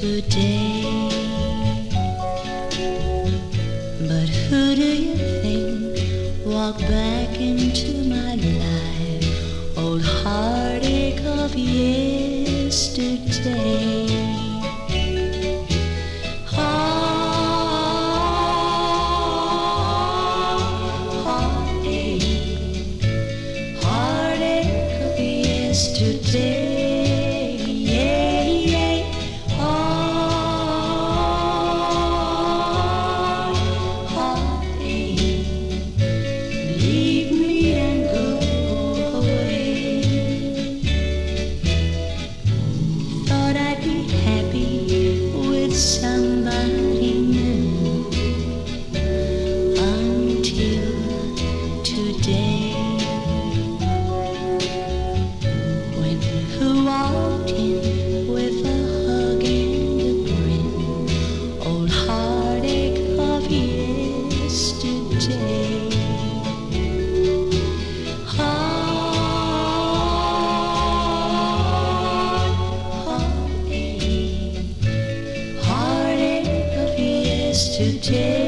today. But who do you think walked back into my life? Old heartache of yesterday. Oh, heartache, heartache of yesterday. Of yesterday.